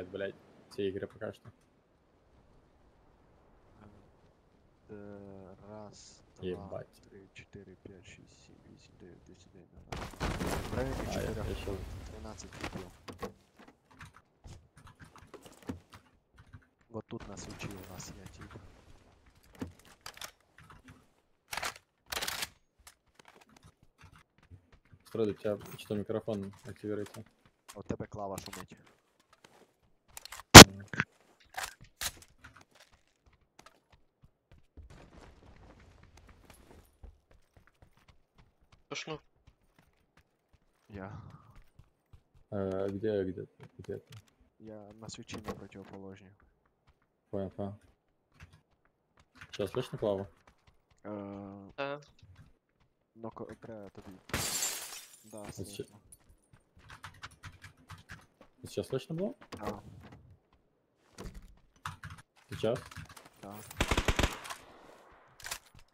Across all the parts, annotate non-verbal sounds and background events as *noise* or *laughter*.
занимает, блядь, все игры пока что. Э, Раз, два, три, четыре, пять, шесть, семь, восемь, девять, десять, одиннадцать. Районе А, четырех, решил. 13 убил. Вот тут на свече у нас я тип. Строй, у тебя что, микрофон активируется? У тебе клава шумить. Пошну. Я. Э, где, где, ты? где ты? Я на свече на противоположней. Понял, понял. Сейчас слышно клаву? Е, Та. Ну, ко- треба тобі. Да, Вот ща- слышно. Сейчас слышно было? Да, Сейчас? да.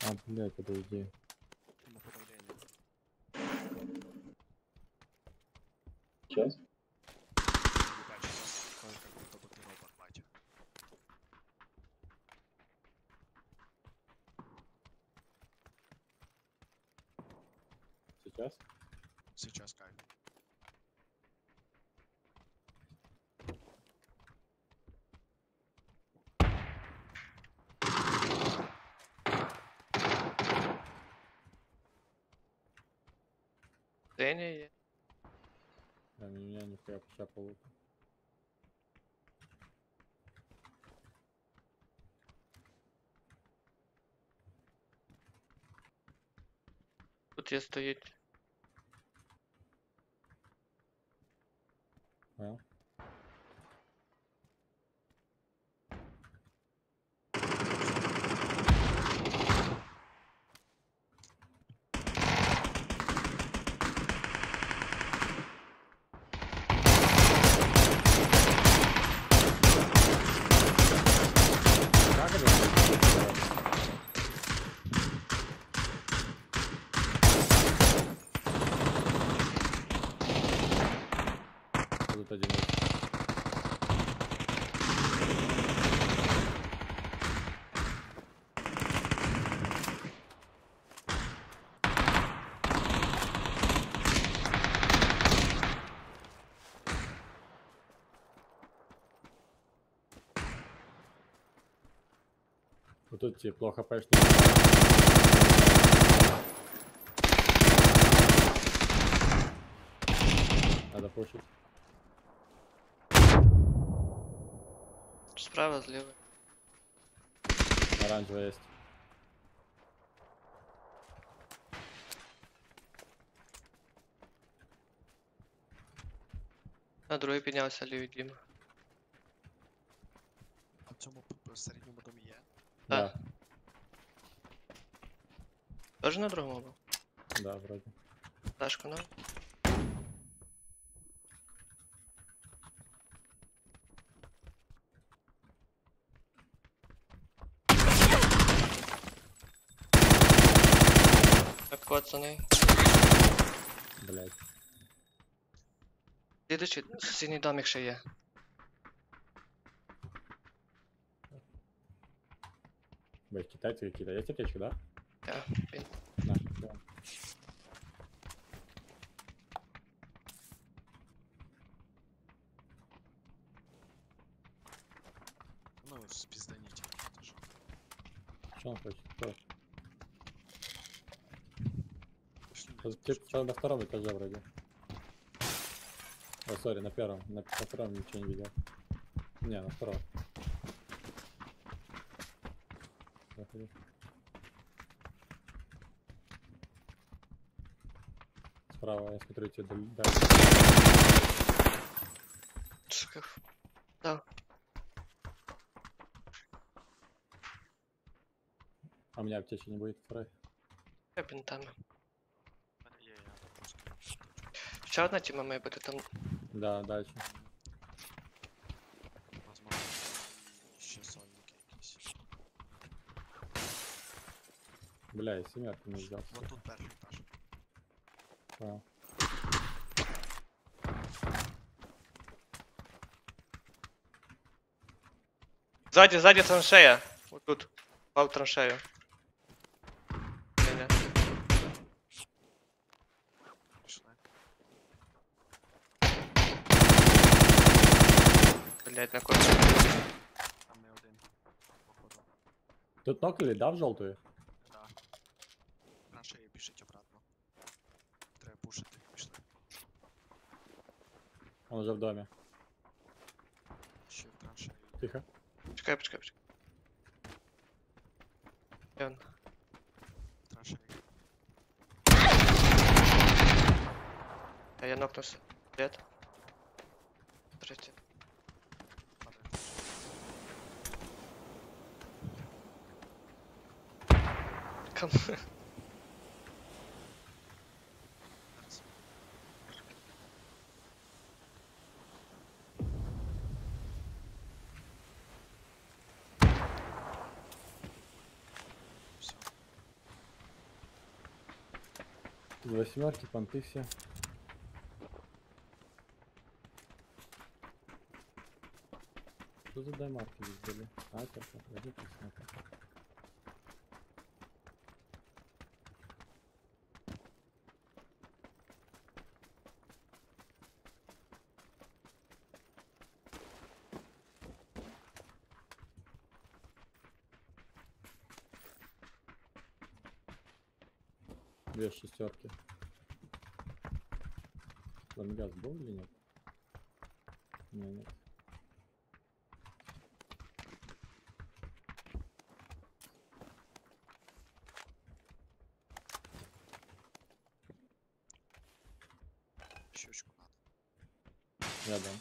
А, блядь, подожди. На подавление. Сейчас? Сейчас. Сейчас? Є. Да, нихуя ща полута. Тут є стоїть. Понял? Как это? Тут один. Вот тут тебе плохо пешно. Надо пушить. Справа, зліва. Оранжевая есть. На другий піднявся лівий Діма. А в цьому п- п- середньому домі є? Так. Да, Тоже на другому був? да, вроде. Дашку нам? Так, коцаний. Блять. Слідуючий сусідній домик ще є. Блять, китайцы какие-то. Есть аптечка, да? Я, він. На, да. Ну, спізданіті. теж. Что он хочет? Кто? Пішли, Тут пішли. Тип что на втором этаже вроде. О, сори, на первом. На, на втором ничего не видел. Не, на втором. Заходи. Справа, я смотрю, тебе дал- дальше. Сука. Да. А у меня аптечки не будет второй. Я бінтами. У мене є, я просто. Ще одна тіма має бути там. Да, дальше. Бля, я семерку не взял. Вот тут перший етаж. Понял. Сзади, сзади траншея. Вот тут. Пал траншею. Не-не. Блять, на коже. Там не один. Походу. Тут нокнули, да, в жовтої? Он уже в домі. Ще в траншеї. Тихо. Почекай, почекай, почекай. Де він? Траншеї. А я нокнувся. Дед. Третій. Падає. Кам. *laughs* З восьмерки, понти всі. Что за здесь были? А, это что? Возьми посмотри. Две шестерки. Ламгаз был или нет? Не, нет. Щучку надо. Я дам.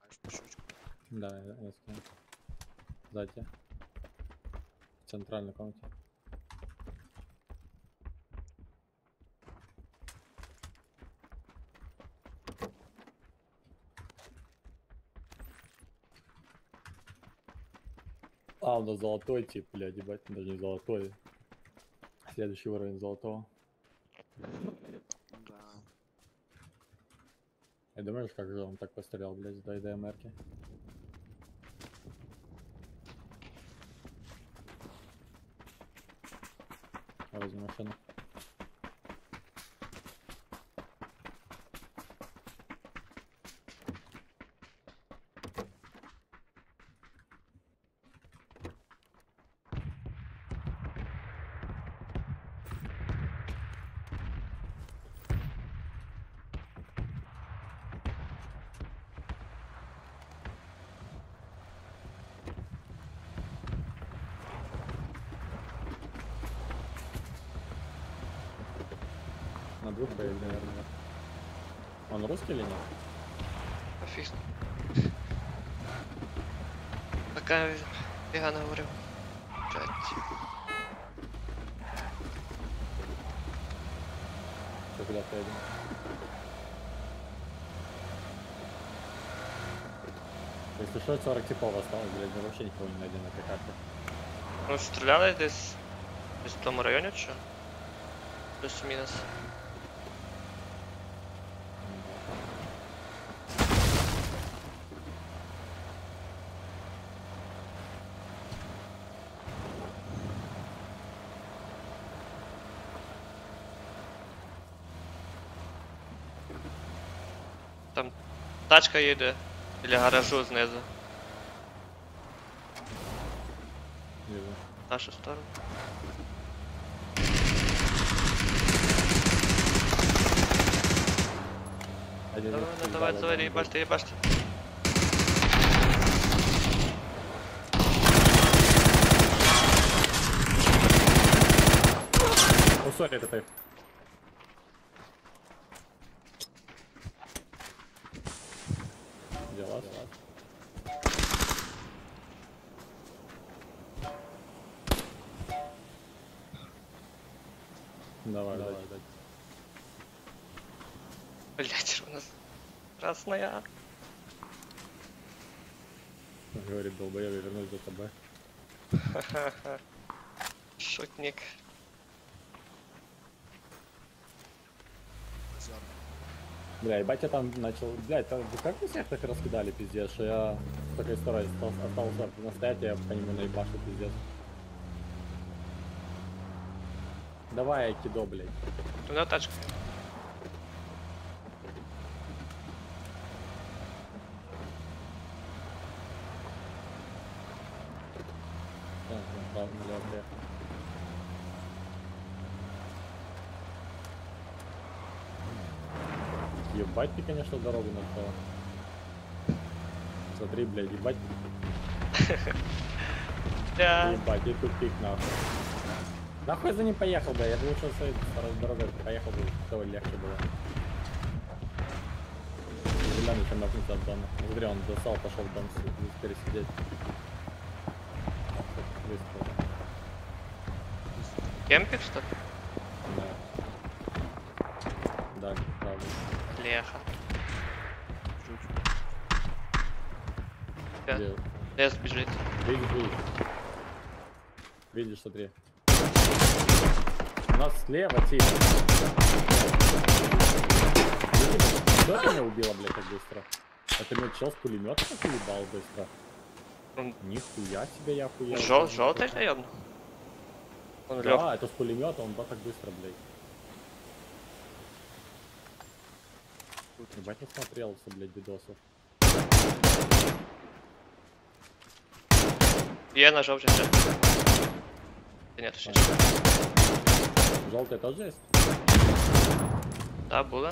Маєш по щучку. Да, я, я скину. Сзади. В центральной комнате. А, у нас золотой тип, блядь, ебать, даже не золотой. Следующий уровень золотого. Да. И думаешь, как же он так пострелял, блядь, до ДМРки? На двух поедем, наверное. Он русский или нет? Офісно. Пока я говорив. Чать. Что, куда поедем? Если что, 40 типов осталось, блядь, мы вообще никого не найдем на этой карте. Ну, стріляли десь. Десь в тому районі чи? Плюс-мінус. Тачка їде біля гаражу знизу. В нашу сторону. Один Давай, ну, давай, давай, ебашьте, ебашьте. О, сори, это ты. Красная. Говорит, долбоёб, я вернусь за тобой. *laughs* Шутник. Бля, ебать, я там начал... Блядь, там, как вы всех так раскидали, пиздец, что я с такой стороны остался, остался настоять, я по нему наебашу, пиздец. Давай, айкидо, блядь. Туда тачка. Да, да, да, бля, бля. Ебать ты, конечно, дорогу нашел. Смотри, блядь, ебать, *laughs* Да. ебать, и тупик нахуй. Нахуй за ним поехал, бля, я бы лучше своей старой дорогой поехал бы, того легче было. Зеленый чем нахнуться от дома. Смотри, он достал, пошел в дом с- пересидеть. Кемпик, что ли? Да. Да, правда. Леха. Жуть. Да. Где? Лес бежит. Видишь, видишь. Смотри. У нас слева. Что это меня убило, блядь, так быстро? Это меня чел с пулемета так уебал быстро. Нихуя себе я охуел. жел, желтый наебну. Он лег. Да, это с пулемета, он да так быстро, блядь. Ебать, не смотрелся, блядь, видосов. Є на жовтій ще. Та Ні, точніше. Желтый тоже есть? Да, були.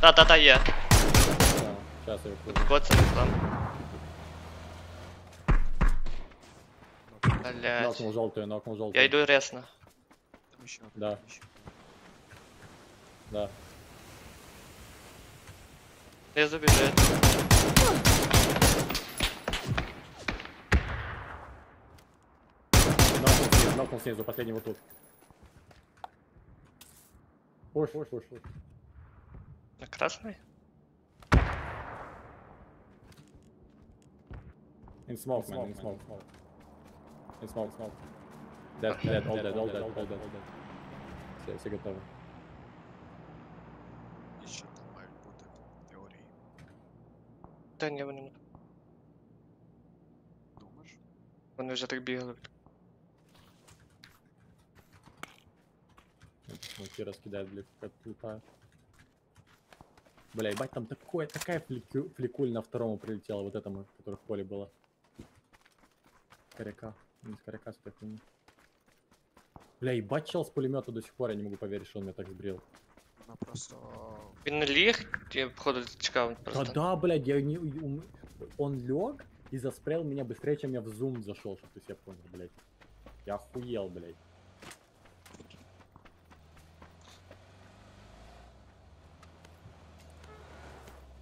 Та, та, та, є. Да, сейчас я его Вот це там. Ну, Блять. Нокнул желтую, нокнул желтую. Я йду ресно. Там еще один, Да. там еще один. Да. Не забіжить. Нокнул снизу, нокнул снизу, последний вот тут. Пуш, пуш, пуш, пуш. На красний? In smoke, man, in smoke. In smoke, smoke. Dead, dead, all dead, all dead, all dead. Все, все готовы. Еще там мають бути в теорії. Та ні, вони не. Думаєш? Вони вже так бігали. Смоки раскидают, блядь, как летают. Бля, ебать, там такое, такая флику- фликуль на второму прилетела, вот этому, который в поле было. Коряка. Не с коряка, с хуйни. Бля, ебать, чел с пулемета до сих пор, я не могу поверить, что он меня так сбрил. Вона просто Він не ліг, я походу чекав Да просто. да, блядь, я не... Он лег и заспрел меня быстрее, чем я в зум зашел, чтобы ты себе понял, блядь. Я охуел, блядь.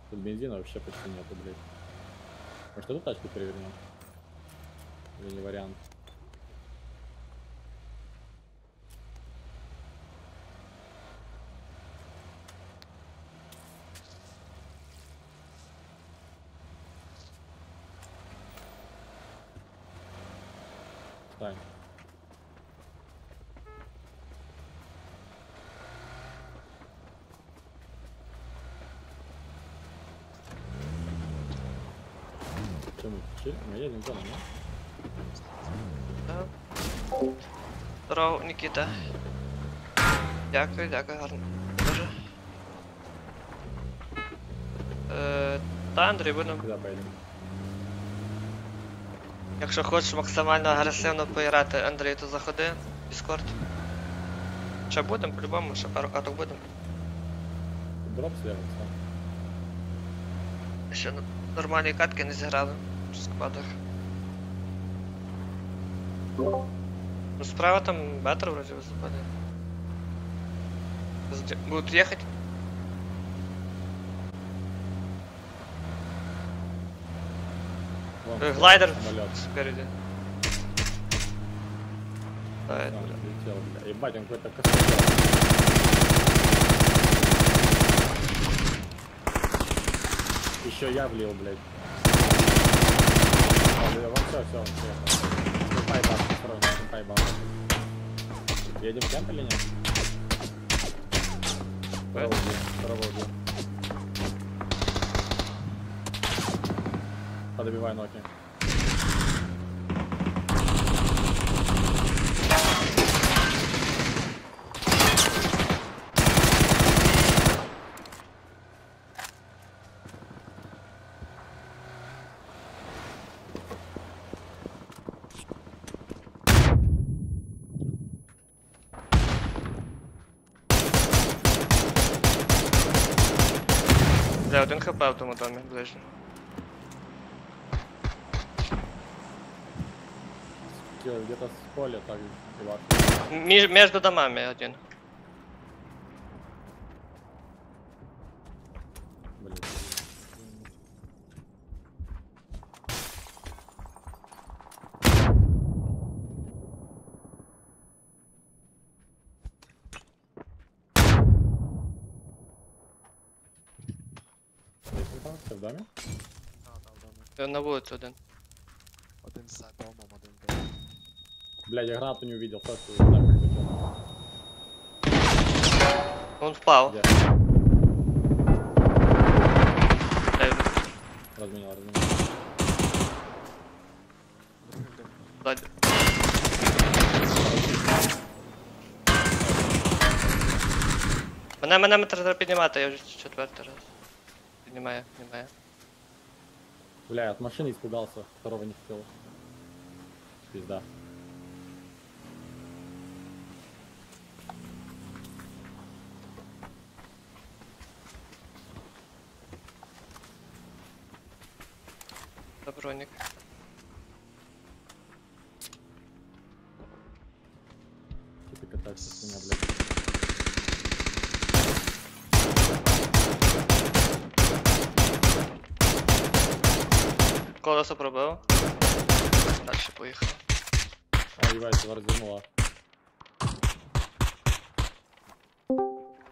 Тут бензина вообще почти нету, блядь. Может, эту тачку перевернем? Или не вариант? Встань. Что мы, чили? Мы едем в зону, не? Да. Здорово, Нікіта. Дякую, дякую, гарно. Дуже. Е, та, Андрій, будемо. Куда поедем? Якщо хочеш максимально агресивно поіграти, Андрій, то заходи в Discord. Ще будемо, по-любому, ще пару каток будемо. Дроп слева, встань. Ще н- нормальні катки не зіграли в складах. Ну, справа там бетер вроде выступали. Сде- Будут ехать? Вон, Э, Глайдер Самолет. спереди. Да, это- летел, бля. Ебать, он какой-то космолет. Еще я влил, блядь. Алло, все, все, все. Ступай бан, осторожно, ступай бан. Едем в кемп или нет? Второго убил, второго убил. Подобивай ноги. Бля, один хп в тому домі ближньо. Чё, Где-то с поля так чувак. Між, між домами один. он там? Ты в доме? Да, да, в домі. Він на вулицю один. Один за домом, один в домі. Блядь, я гранату не увидел, фотку так прикрепил. Він впав. Где? Е, Разменял, разменял. Другий в домі. ззаді. Мене, мене треба піднімати, я вже четвертий раз. Піднімає, піднімає. Бля, я от машины испугался, второго не хотел. Пизда. Доброник. Что ты катаешься с меня, блядь? Колесо пробив. Дальше поїхав. А, ебать, его развернула.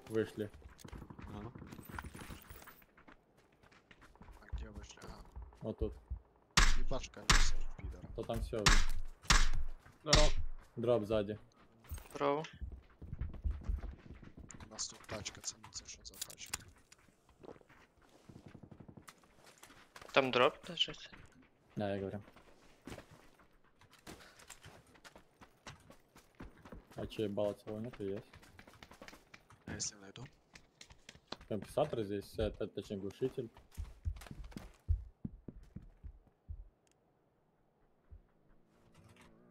Вышли. Ага. А где вышли? Ага. Вот тут. Ебашка несет, пидор. То там все. Дроп сзади. Здорово. У нас тут тачка, це не це що за тачка. Там дроп лежить. Да, я говорю. А че, балла целого нету, есть. А если найду? Компенсатор здесь, это, точнее, глушитель.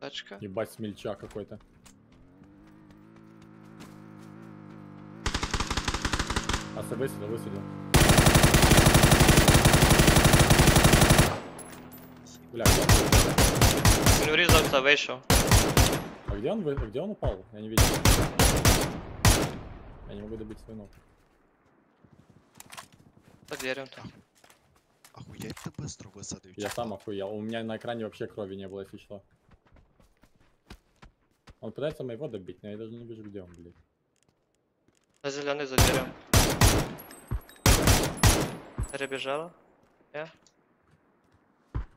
Тачка. Ебать, смельчак какой-то. А высадил, высадил. Бля, где он? Він врізався, вийшов. а где он, вы- а где он упал? Я не видел. Я не могу добить свой ног. Под деревом там. Охуеть ты быстро высадил. Я чувак. сам охуел. У меня на экране вообще крови не было, если что. Он пытается моего добить, но я даже не вижу, где он, блядь. На зелений за деревом. Перебіжала. Я.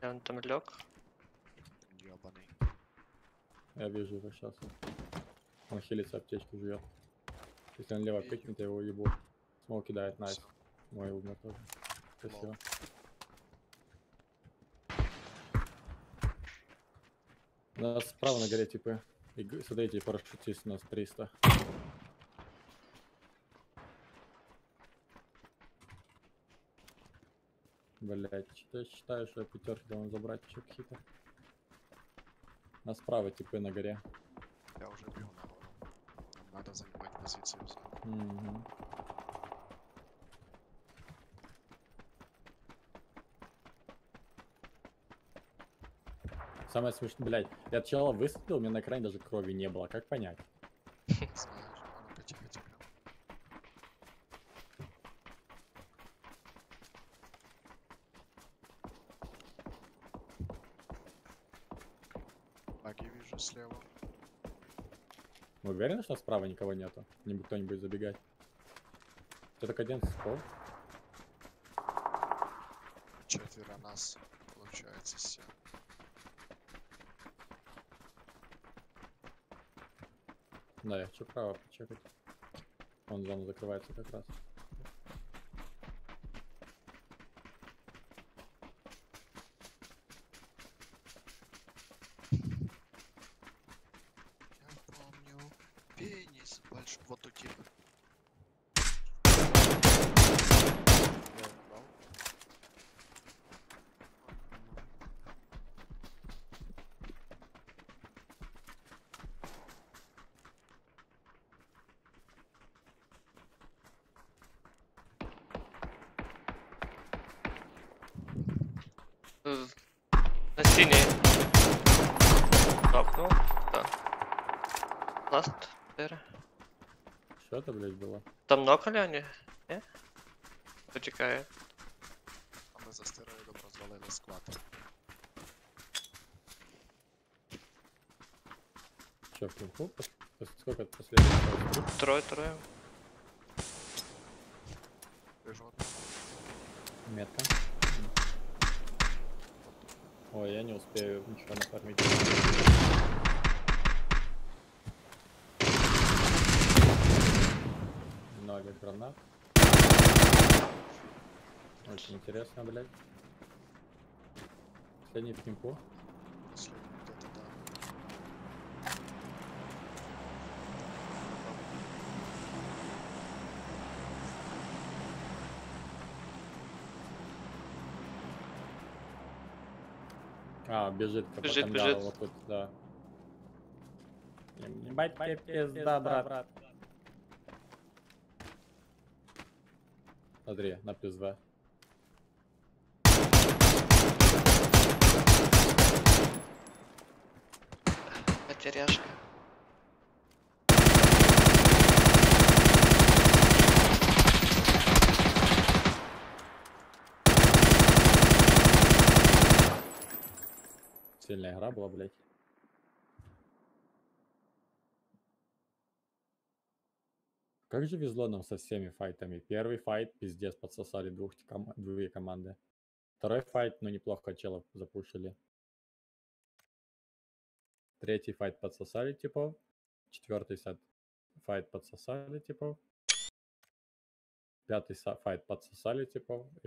Я он там лег. Ёбаный. Я вижу его сейчас. Он хилится, аптечку жует. Если он лево пикнет, я его ебу. Смол кидает, найс. Мой умер тоже. Спасибо. У нас справа на горе типы. И смотрите, парашютист у нас 300. Блять, я считаю, что я пятерки должен забрать еще какие-то. На справа типы на горе. Я уже бил на гору. Нам надо занимать позицию. всё. Мгм. Самое смешное, блядь, я чела выстрелил, у меня на экране даже крови не было, как понять? Знаешь, а ну-ка тихо, тихо. Баги вижу слева. Что справа никого нету? Не будет кто-нибудь забегать? Что только один спал? Четверо нас, получается, все. Да, я хочу право почекать. Он зона закрывается как раз. щоб вот тут типа. Я вбрав. З- На стіні. Капнув. Так. Ласт 4. Что это, блядь, было? Там нокали вони? Ні? Потікає. А ми за стероїдом розвалили склад. Че, в кунг-фу? Пос- пос- Сколько это последний? раз? Троє, троє. Біжу. Ой, я не успею ничего нафармить. Много гранат. Очень интересно, блядь. Последний в кемпу. Последній где-то да. А, бежит по Бежит, ангару, бежит. вот тут, да. Ебать тебе пизда, брат. Смотри, на плюс В. Потеряшка. Игра была, блядь. Как же везло нам со всеми файтами. Первый файт, пиздец, подсосали двух ком- две команды. Второй файт, ну неплохо челов запушили. Третий файт подсосали типов. Четвертый сет файт подсосали типов. Пятый файт подсосали типов. И